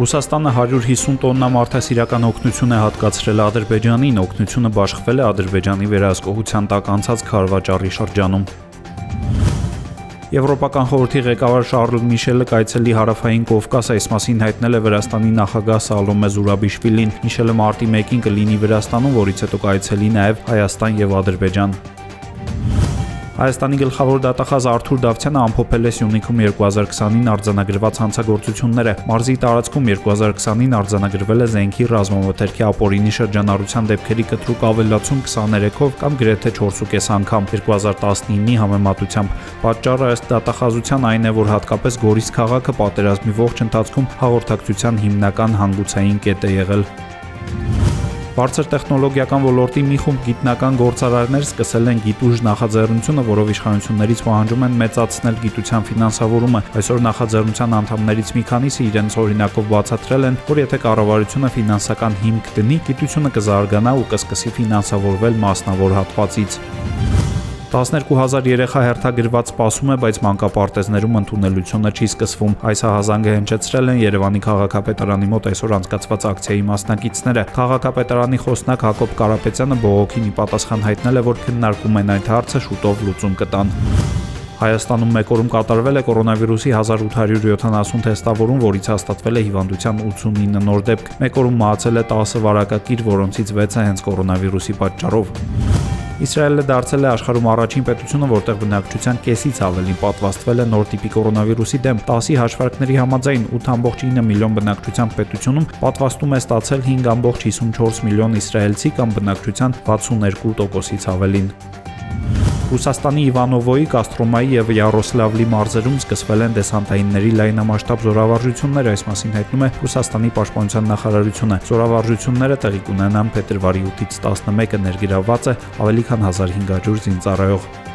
Ռուսաստանը 150 տոննա մարդասիրական օգնություն է հատկացրել Ադրբեջանին, օգնությունը բաշխվել է Ադրբեջանի վերահսկողության տակ անցած քարվաճառի շրջանում։ Եվրոպական խորհրդի ղեկավար Շարլ Միշելը կայցելի հարավային Կովկաս այս մասին հայտնել է Վրաստանի նախագահ Սալոմե Զուրաբիշվիլին։ Միշելը մարտի 1-ին կլինի Վրաստանում, որից հետո կայցելի նաև Հայաստան եւ Ադրբեջան։ Հայաստանի գլխավոր դատախազ Արթուր Դավթյանը ամփոփել է Սյունիքում 2020-ին արձանագրված հանցագործությունները։ Մարզի տարածքում 2020-ին արձանագրվել է զենքի ռազմամթերքի ապօրինի շրջանառության դեպքերի կտրուկ ավելացում 23-ով կամ գրեթե 4.5 անգամ 2019-ի համեմատությամբ։ Պատճառը ըստ դատախազության այն է, որ հատկապես Գորիս քաղաքը պատերազմի ողջ ընթացքում հաղորդակցության հիմնական հանգուցային կետ է եղել։ Բարձր տեխնոլոգիական ոլորտի մի խումբ գիտնական գործարարներ սկսել են գիտուժ նախաձեռնությունը, որով իշխանություններից պահանջում են մեծացնել գիտության ֆինանսավորումը։ Այսօր նախաձեռնության անդամներից մի քանիսը իրենց օրինակով բացատրել են, որ եթե կառավարությունը ֆինանսական հիմք դնի, գիտությունը կզարգանա ու կսկսի ֆինանսավորվել մասնավոր հատվածից։ 12000 երեխա հերթագրված սպասում է, բայց մանկապարտեզներում ընդունելությունը չի սկսվում։ Այս հահազանգը հնչեցրել են Երևանի քաղաքապետարանի մոտ այսօր անցկացված ակցիայի մասնակիցները։ Քաղաքապետարանի խոսնակ Հակոբ Կարապետյանը բողոքին պատասխան հայտնել է, որ քննարկում են այդ հարցը շուտով լուծում կտան։ Հայաստանում մեկ օրում կատարվել է կորոնավիրուսի 1870 թեստավորում, որից հաստատվել է հիվանդության 89 նոր դեպք։ Մեկ օրում մահացել է 10 վարակագիր, որոնցից 6-ը հենց կորոնավիրուսի պատճառով։ Իսրայելը դարձել է աշխարհում առաջին պետությունը, որտեղ բնակչության կեսից ավելին պատվաստվել է նոր տիպի կորոնավիրուսի դեմ։ 10-ի հաշվարկների համաձայն 8.9 միլիոն բնակչության պետությունում պատվաստում է ստացել 5.54 միլիոն իսրայելցի կամ բնակչության 62%-ից ավելին։ Ռուսաստանի Իվանովոյի, Կաստրոմայի եւ Յարոսլավլի մարզերում սկսվել են դեսանտայինների լայնամասշտաբ զորավարժություններ, այս մասին հայտնում է Ռուսաստանի պաշտպանության նախարարությունը։ Զորավարժությունները տեղի կունենան փետրվարի 8-ից 11-ը ներգրավված է ավելի քան 1500 զինծառայող։